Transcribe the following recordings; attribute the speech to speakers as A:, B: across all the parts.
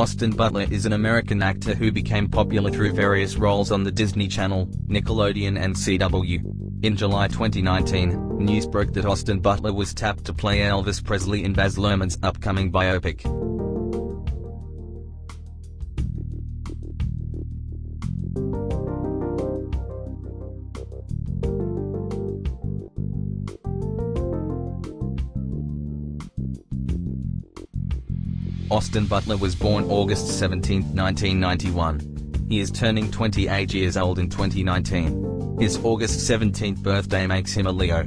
A: Austin Butler is an American actor who became popular through various roles on the Disney Channel, Nickelodeon and CW. In July 2019, news broke that Austin Butler was tapped to play Elvis Presley in Baz Luhrmann's upcoming biopic. Austin Butler was born August 17, 1991. He is turning 28 years old in 2019. His August 17th birthday makes him a Leo.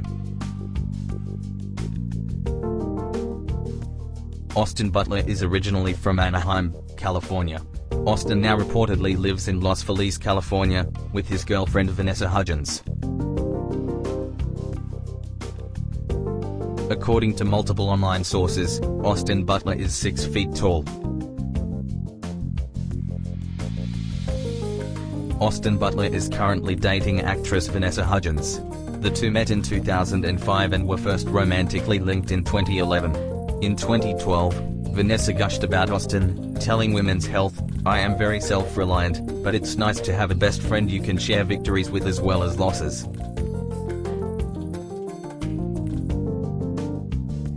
A: Austin Butler is originally from Anaheim, California. Austin now reportedly lives in Los Feliz, California, with his girlfriend Vanessa Hudgens. According to multiple online sources, Austin Butler is 6 feet tall. Austin Butler is currently dating actress Vanessa Hudgens. The two met in 2005 and were first romantically linked in 2011. In 2012, Vanessa gushed about Austin, telling Women's Health, I am very self-reliant, but it's nice to have a best friend you can share victories with as well as losses.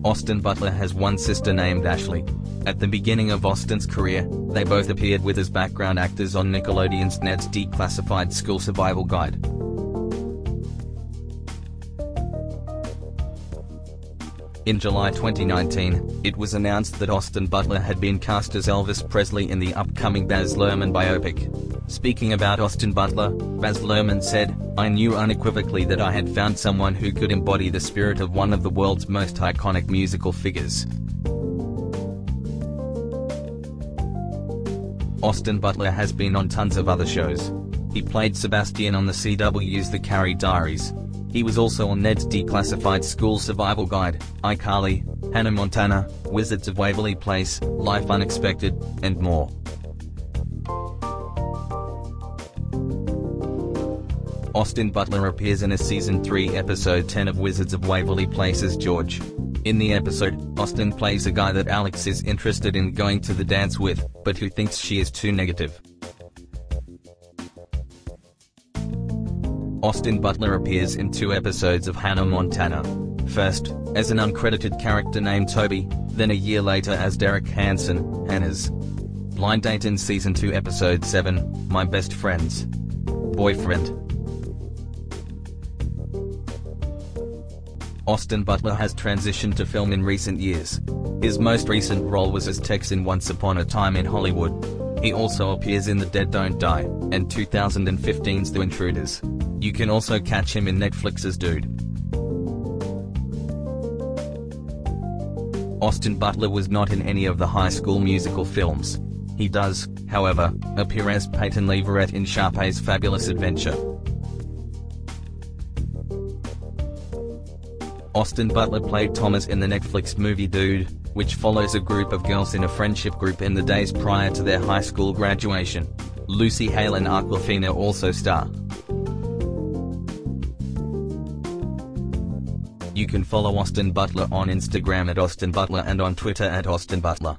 A: Austin Butler has one sister named Ashley. At the beginning of Austin's career, they both appeared with as background actors on Nickelodeon's Ned's Declassified School Survival Guide. In July 2019, it was announced that Austin Butler had been cast as Elvis Presley in the upcoming Baz Luhrmann biopic. Speaking about Austin Butler, Baz Luhrmann said, I knew unequivocally that I had found someone who could embody the spirit of one of the world's most iconic musical figures. Austin Butler has been on tons of other shows. He played Sebastian on the CW's The Carrie Diaries, he was also on Ned's Declassified School Survival Guide, iCarly, Hannah Montana, Wizards of Waverly Place, Life Unexpected, and more. Austin Butler appears in a Season 3 Episode 10 of Wizards of Waverly Place as George. In the episode, Austin plays a guy that Alex is interested in going to the dance with, but who thinks she is too negative. Austin Butler appears in two episodes of Hannah Montana. First, as an uncredited character named Toby, then a year later as Derek Hansen, Hannah's blind date in season 2 episode 7, My Best Friend's boyfriend. Austin Butler has transitioned to film in recent years. His most recent role was as Tex in Once Upon a Time in Hollywood. He also appears in The Dead Don't Die, and 2015's The Intruders. You can also catch him in Netflix's Dude. Austin Butler was not in any of the high school musical films. He does, however, appear as Peyton Leverett in Sharpay's Fabulous Adventure. Austin Butler played Thomas in the Netflix movie Dude, which follows a group of girls in a friendship group in the days prior to their high school graduation. Lucy Hale and Awkwafina also star. You can follow Austin Butler on Instagram at Austin Butler and on Twitter at Austin Butler.